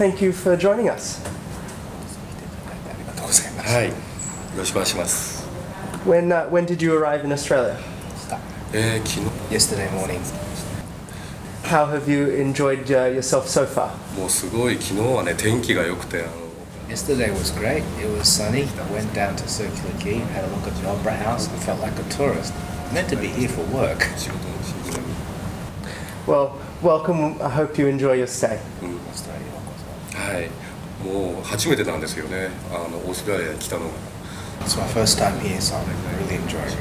thank you for joining us. ありがとうございます。はいよろしくお願いします When, uh, when did you arrive in Australia? えー、昨 Yesterday morning, How have you enjoyed uh, yourself so far? 日もうすごい昨日はね天気が良くてあの yesterday was great. It was sunny. Went down to Circular Quay, had a look at the Opera House, and felt like a tourist. Meant to be here for work. 仕事の仕事に Well, welcome. I hope you enjoy your stay. はいもう初めてなんですよねあのオーストラリアに来たのが It's my first time here, so I'm really enjoying it.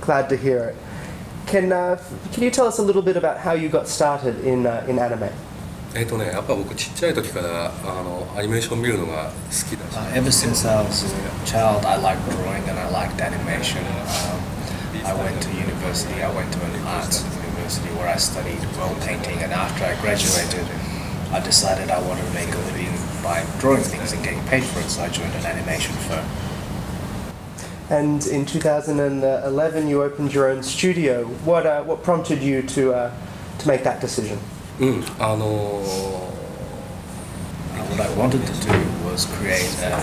Glad to hear it. Can, uh, can you tell us a little bit about how you got started in, uh, in anime? えっ、とねやっぱ僕ちっちゃい時からあのアニメーション見るのが好きだし Uh, ever since I was a child, I liked drawing and I liked animation. Um, I went to university. I went to an arts university where I studied well painting. And after I graduated, I decided I wanted to make a living by drawing things and getting paid for it, so I joined an animation firm. And in 2011, you opened your own studio. What, uh, what prompted you to, uh, to make that decision? Mm. Uh, what I wanted to do was create a,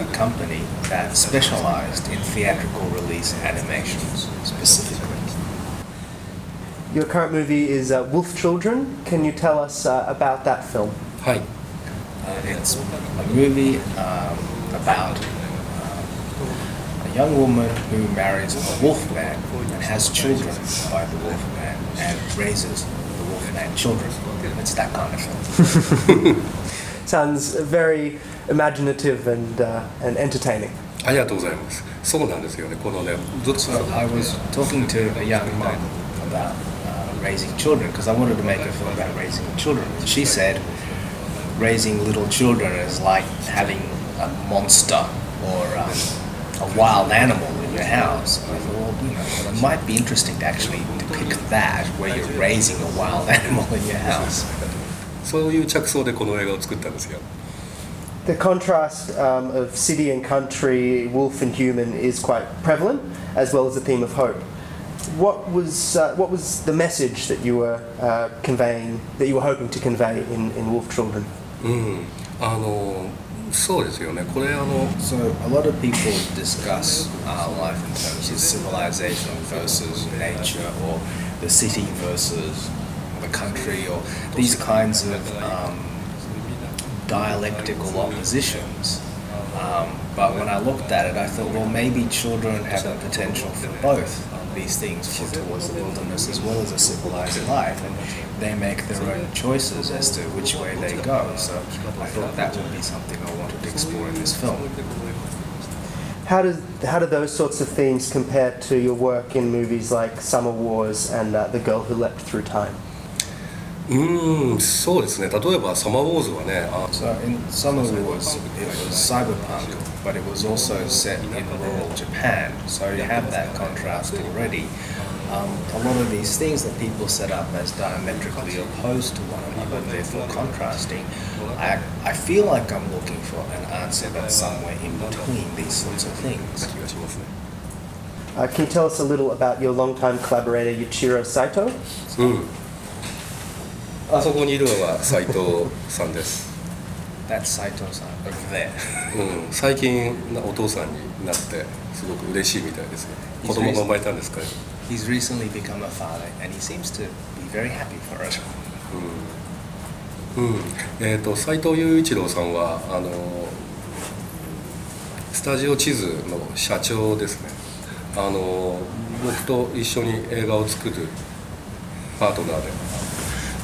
a company that specialized in theatrical release animations specifically. Your current movie is uh, Wolf Children. Can you tell us uh, about that film? はい Uh, it's a movie um, about uh, a young woman who marries a wolf man and has children by the wolf man and raises the wolf man children. It's that kind of film. Sounds very imaginative and, uh, and entertaining. ありがとうございますそうなんですよねこのねずっと So I was talking to a young mum about uh, raising children because I wanted to make a film about raising children. She said raising little children is like having a monster or um, a wild animal in your house. And I thought, well, you know, well, it might be interesting to actually depict that where you're raising a wild animal in your house. そういう着想でこの映画を作ったんですよ The contrast um, of city and country, wolf and human, is quite prevalent, as well as the theme of hope. What was, uh, what was the message that you were uh, conveying, that you were hoping to convey in, in Wolf Children? うんあのそうですよねこれあの So a lot of people discuss uh, life in terms of civilization versus nature, or the city versus the country, or these kinds of um, dialectical oppositions. Um, but when I looked at it, I thought, well, maybe children have the potential for both these things, for towards the wilderness as well as a civilized life, and they make their own choices as to which way they go. So I thought that would be something I wanted to explore in this film. How do, how do those sorts of themes compare to your work in movies like Summer Wars and uh, The Girl Who Leapt Through Time? Mm, so in Summer Wars it was cyberpunk but it was also set in rural Japan. So you have that contrast already. Um, a lot of these things that people set up as diametrically opposed to one another, therefore contrasting, I, I feel like I'm looking for an answer that's somewhere in between these sorts of things. 気がしますね Uh, can you tell us a little about your longtime collaborator Yuichiro Saito? うんあそこにいるのが斉藤さんです、 That's Saito-san over there. うん、最近なお父さんになってすごく嬉しいみたいですね。子供が生まれたんですか？He's recently become a father, and he seems to be very happy for it. うん、うん、えっ、と斉藤雄一郎さんはあのスタジオ地図の社長ですね。あの僕と一緒に映画を作るパートナーで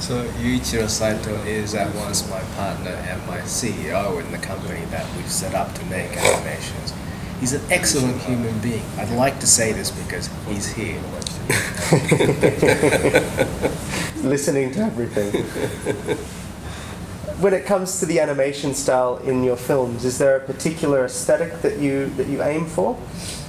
So Yuichiro Saito is at once my partner and my CEO in the company that we've set up to make animations. He's an excellent human being. I'd like to say this because he's here. listening to everything. when it comes to the animation style in your films, is there a particular aesthetic that you that you aim for?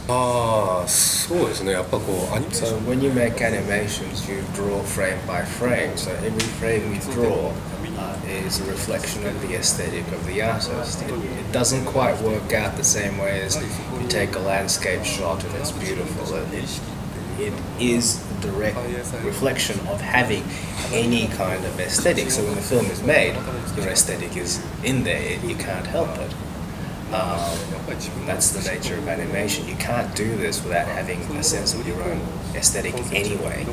ああそうですねやっぱこうアニメーシ So ョン when you make animations, you draw frame by frame. So every frame you draw uh, is a reflection of the aesthetic of the artist. It, it doesn't quite work out the same way as you take a landscape shot and it's beautiful. It, it, it is a direct reflection of having any kind of aesthetic. So when the film is made, your aesthetic is in there. You can't help it. Um, that's the nature of animation. You can't do this without having a sense of your own aesthetic anyway.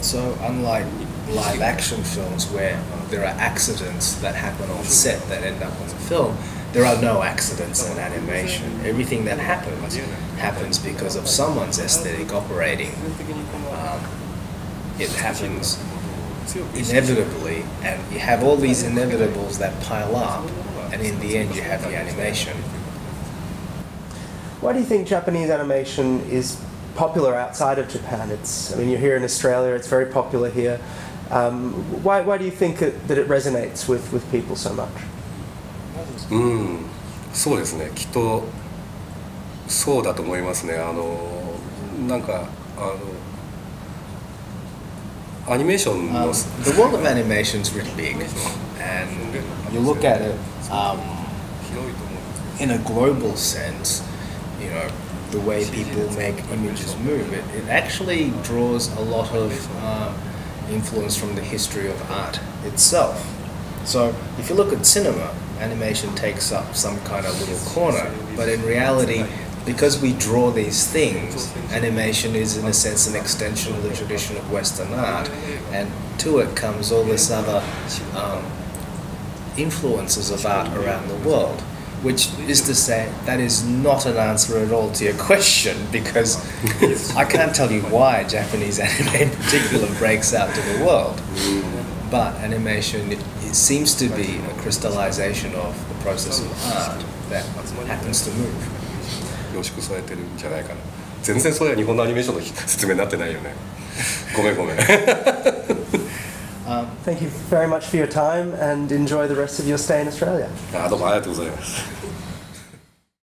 So unlike live action films where there are accidents that happen on set that end up on the film, there are no accidents in animation. Everything that happens happens because of someone's aesthetic operating. Um, it happens inevitably, and you have all these inevitables that pile up, and in the end, you have the animation. Why do you think Japanese animation is popular outside of Japan? It's, I mean, you're here in Australia, it's very popular here. Um, why, why do you think it, that it resonates with, with people so much? うんそうですねきっとそうだと思いますねあのなんかあの animation um, the world of animation is really big and you look at it um, in a global sense you know the way people make images move it, it actually draws a lot of um, influence from the history of art itself. So if you look at cinema animation takes up some kind of little corner but in reality because we draw these things, animation is in a sense an extension of the tradition of Western art, and to it comes all this other um, influences of art around the world. Which is to say, that is not an answer at all to your question because I can't tell you why Japanese anime in particular breaks out to the world. But animation it, it seems to be a crystallization of the process of art that happens to move. 凝縮されてるんじゃないかな全然それは日本のアニメーションの説明になってないよねごめんごめん Thank you very much for your time and enjoy the rest of your stay in Australia. あどうもありがとうございます